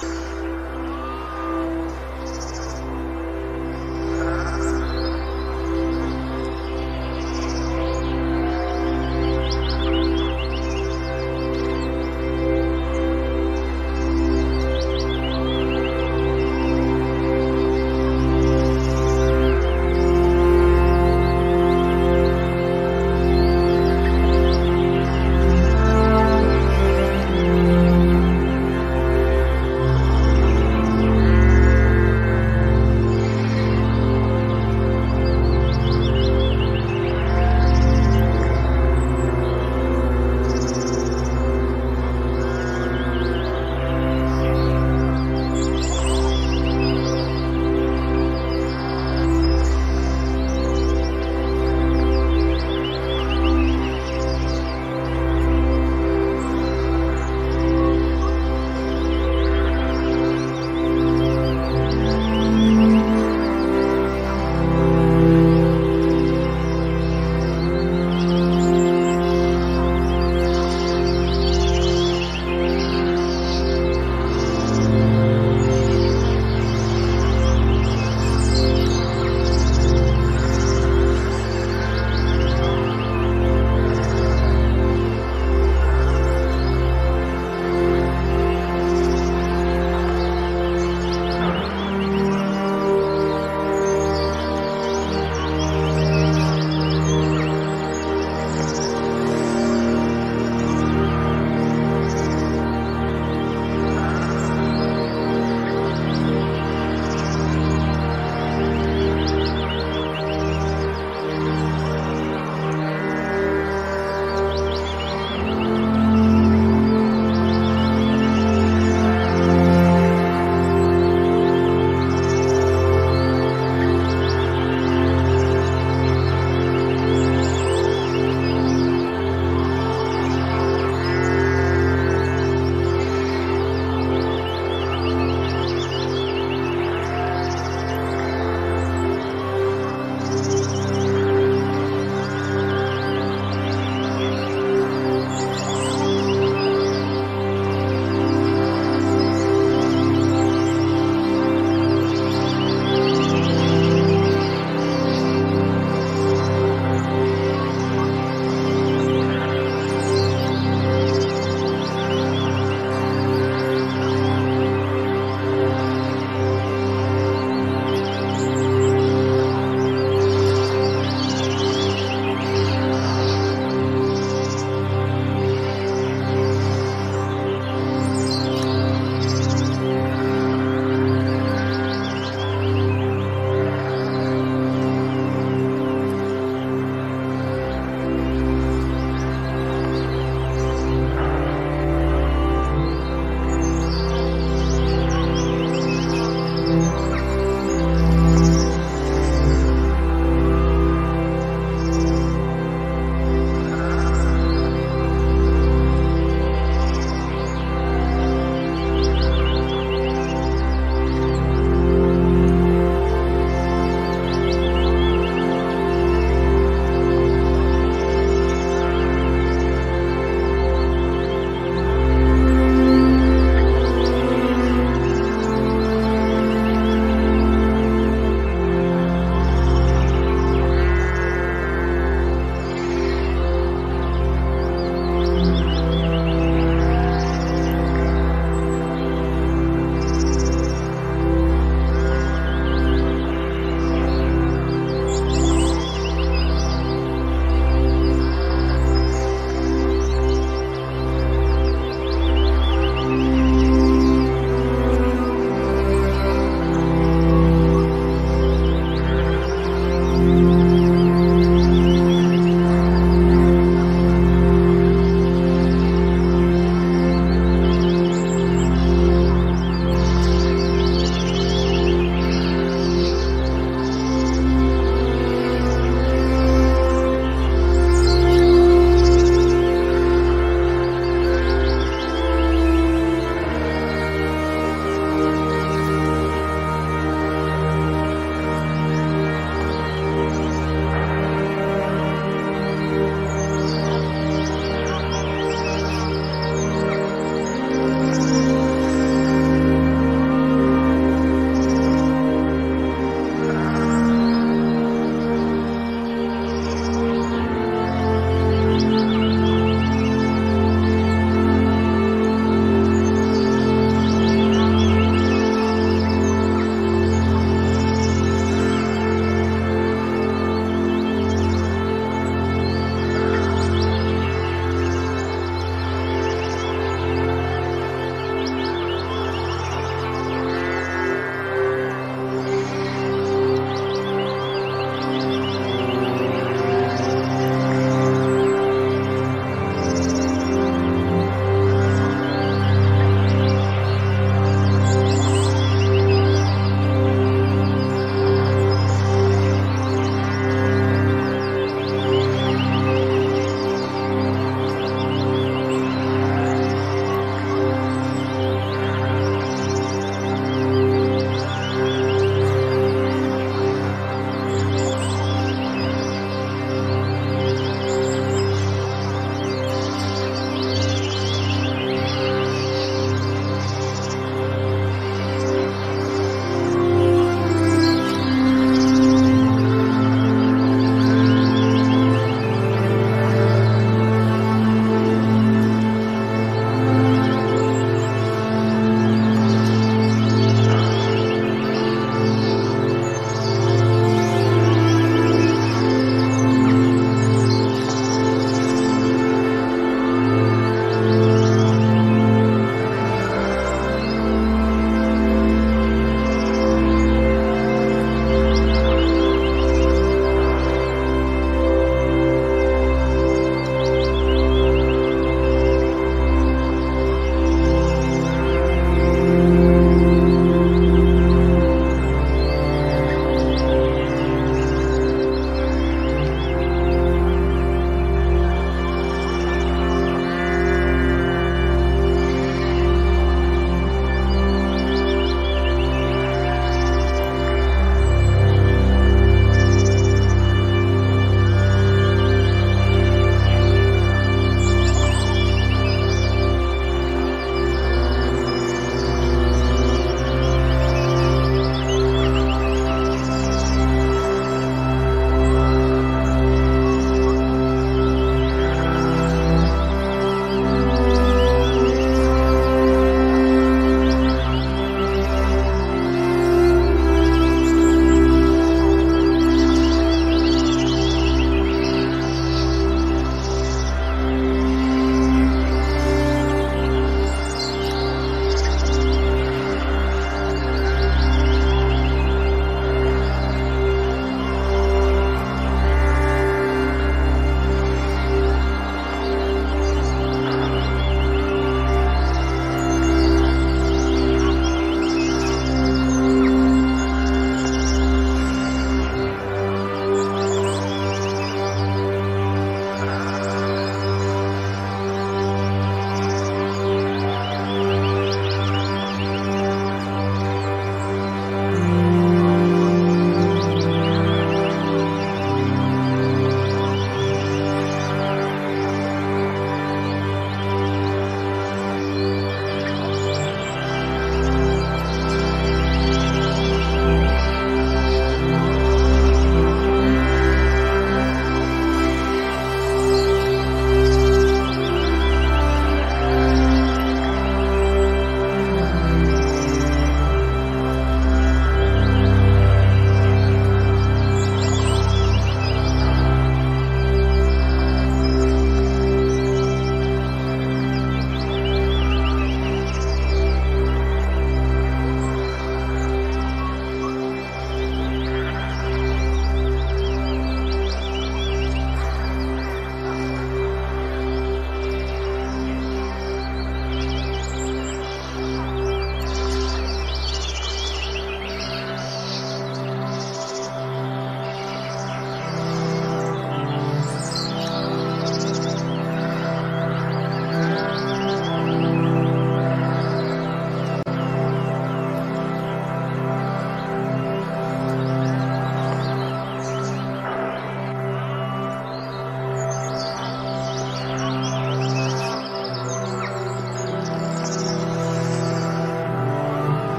Bye.